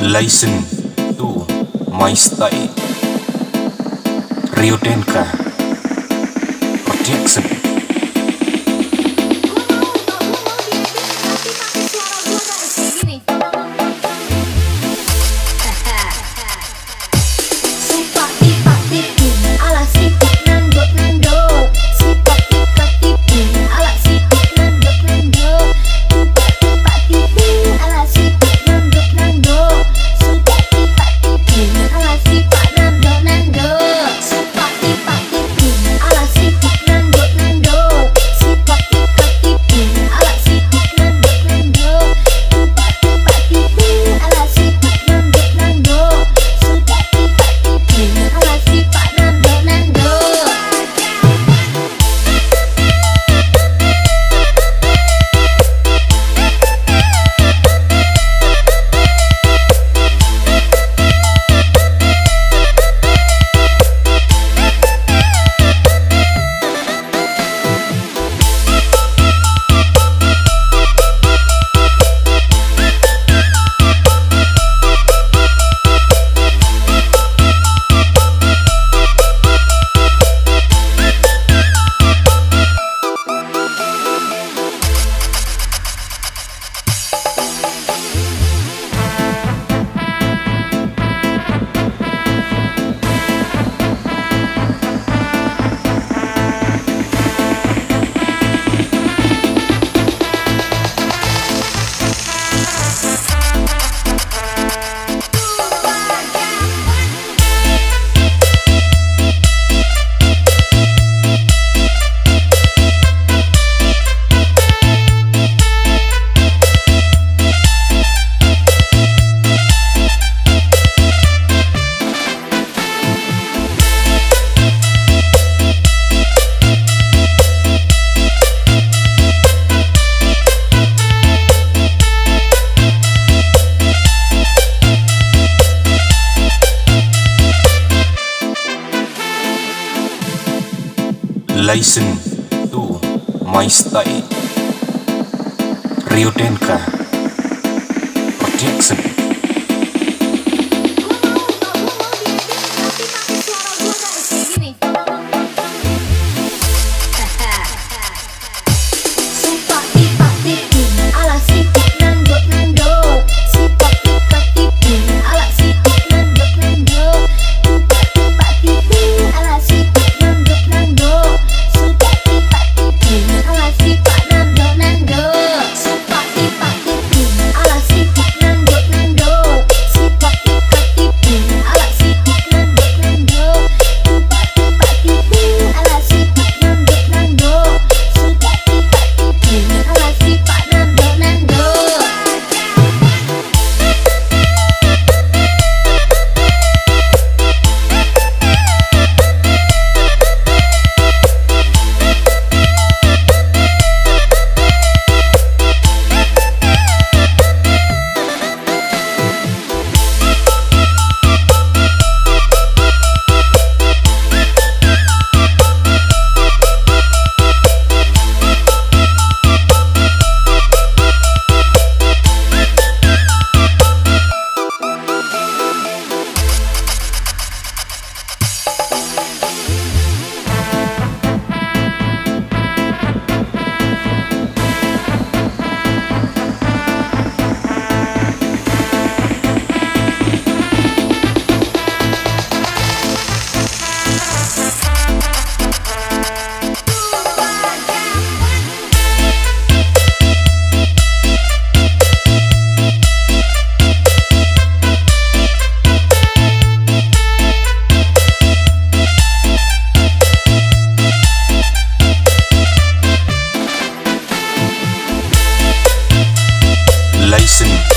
Listen to my style. Rio Denka Production Listen to my style. Tenka Jackson. License.